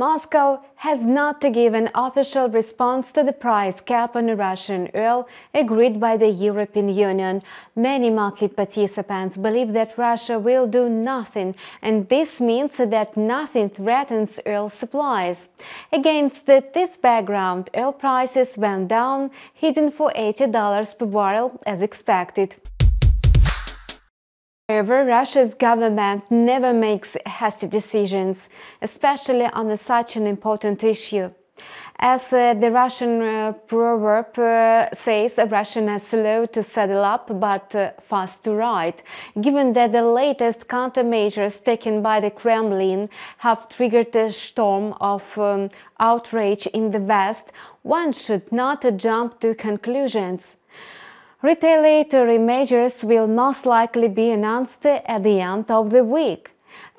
Moscow has not to give an official response to the price cap on Russian oil agreed by the European Union. Many market participants believe that Russia will do nothing, and this means that nothing threatens oil supplies. Against this background, oil prices went down, hitting for $80 per barrel as expected. However, Russia's government never makes hasty decisions, especially on such an important issue. As uh, the Russian uh, proverb uh, says, Russian is slow to saddle up but uh, fast to ride. Given that the latest countermeasures taken by the Kremlin have triggered a storm of um, outrage in the West, one should not jump to conclusions. Retaliatory measures will most likely be announced at the end of the week.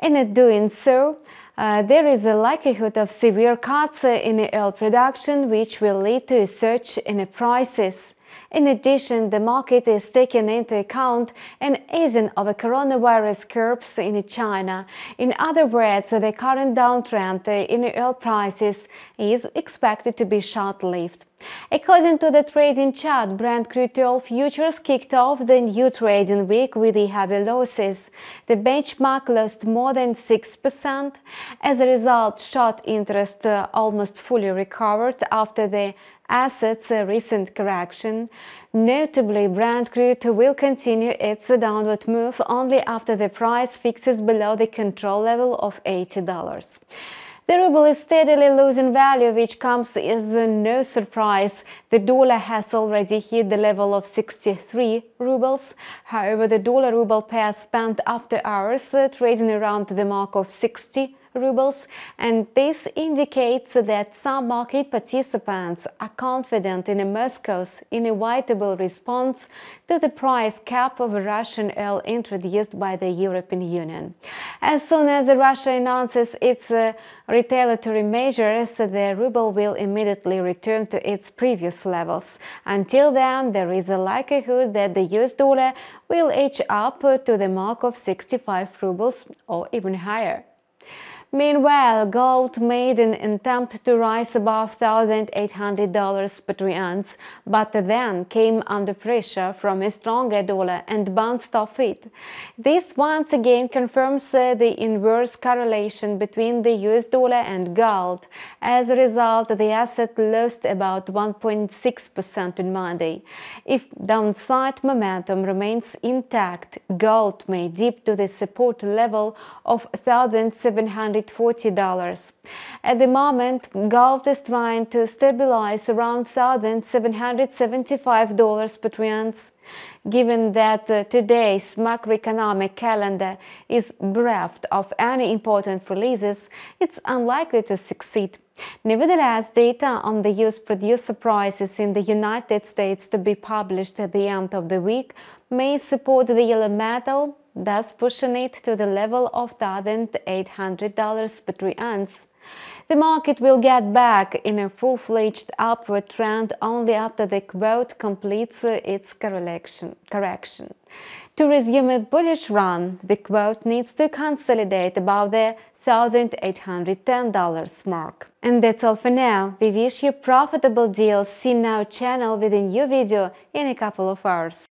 In doing so, uh, there is a likelihood of severe cuts in oil production, which will lead to a surge in prices. In addition, the market is taking into account an easing of the coronavirus curbs in China. In other words, the current downtrend in oil prices is expected to be short-lived. According to the trading chart, Brent crude oil futures kicked off the new trading week with heavy losses. The benchmark lost more than 6%. As a result, short interest uh, almost fully recovered after the asset's a recent correction. Notably, Brent crude will continue its downward move only after the price fixes below the control level of $80. The ruble is steadily losing value, which comes as no surprise. The dollar has already hit the level of 63 rubles. However, the dollar-ruble pair spent after hours trading around the mark of 60 rubles, and this indicates that some market participants are confident in Moscow's inevitable response to the price cap of Russian oil introduced by the European Union. As soon as Russia announces its uh, retaliatory measures, the ruble will immediately return to its previous levels. Until then, there is a likelihood that the US dollar will edge up to the mark of 65 rubles or even higher. Meanwhile, gold made an attempt to rise above $1,800 per ounce, but then came under pressure from a stronger dollar and bounced off it. This once again confirms uh, the inverse correlation between the US dollar and gold. As a result, the asset lost about 1.6% on Monday. If downside momentum remains intact, gold may dip to the support level of 1,700 $140. At the moment, gold is trying to stabilize around $1,775 per ounce. Given that uh, today's macroeconomic calendar is bereft of any important releases, it's unlikely to succeed. Nevertheless, data on the US producer prices in the United States to be published at the end of the week may support the yellow metal thus pushing it to the level of $1,800 per ounce. The market will get back in a full-fledged upward trend only after the quote completes its correction. To resume a bullish run, the quote needs to consolidate above the $1,810 mark. And that's all for now. We wish you profitable deals. See now channel with a new video in a couple of hours.